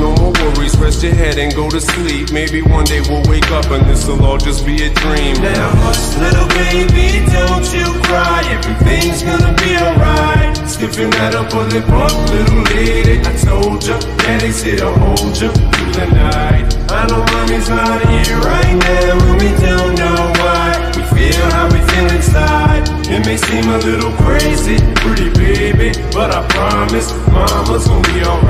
no more worries. Rest your head and go to sleep. Maybe one day we'll wake up and this'll all just be a dream. Now hush, little baby, don't you cry. Everything's gonna be alright. Skipping that up a lip bump, little lady. I told ya, daddy's here to hold ya through the night. I know mommy's not here right now, and we don't know why. We feel how we feel inside. It may seem a little crazy, pretty baby, but I promise mama's gonna be alright.